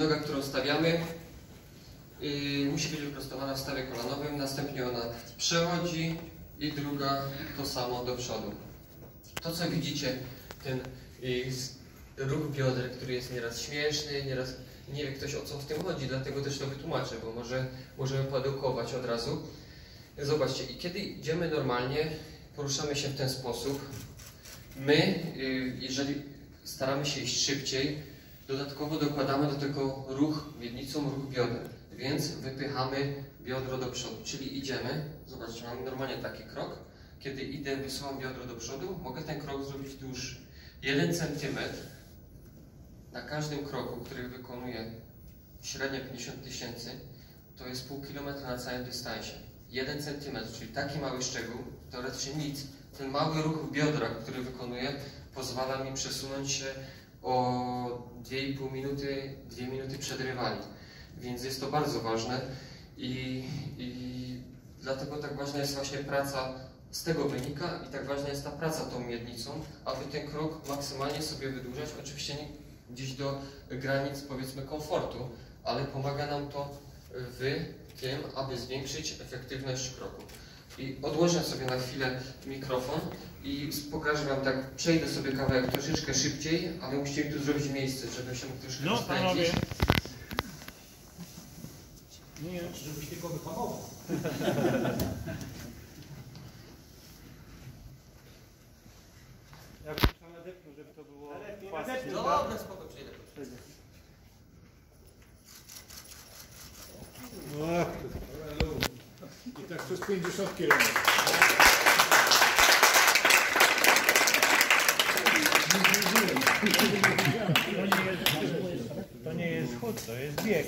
noga, którą stawiamy, yy, musi być wyprostowana w stawie kolanowym, następnie ona przechodzi i druga to samo do przodu. To co widzicie, ten s- ruch bioder, który jest nieraz śmieszny, nieraz nie wie ktoś o co w tym chodzi, dlatego też to wytłumaczę, bo może możemy poedukować od razu. Zobaczcie, i kiedy idziemy normalnie, poruszamy się w ten sposób, my, yy, jeżeli staramy się iść szybciej, dodatkowo dokładamy do tego ruch miednicą, ruch bioder, więc wypychamy biodro do przodu, czyli idziemy, zobaczcie, mamy normalnie taki krok, kiedy idę, wysuwam biodro do przodu, mogę ten krok zrobić dłuższy. 1 cm na każdym kroku, który wykonuję średnio 50 tysięcy, to jest pół kilometra na całym dystansie. 1 cm, czyli taki mały szczegół, teoretycznie nic. Ten mały ruch biodra, który wykonuję, pozwala mi przesunąć się o 2,5 minuty, 2 minuty przed rywali. Więc jest to bardzo ważne i, i dlatego tak ważna jest właśnie praca z tego wynika i tak ważna jest ta praca tą miednicą, aby ten krok maksymalnie sobie wydłużać, oczywiście nie gdzieś do granic powiedzmy komfortu, ale pomaga nam to w tym, aby zwiększyć efektywność kroku. I odłożę sobie na chwilę mikrofon i pokażę Wam tak, przejdę sobie kawałek troszeczkę szybciej, ale musicie mi tu zrobić miejsce, żebym się mógł troszkę No, rozpędzić. panowie. Nie, Żebyś tylko wyhamował. jak trzeba nadepnąć, żeby to było. Dobra, spoko, przejdę. I tak przez 50 km. To nie jest, to nie jest chód, to jest bieg.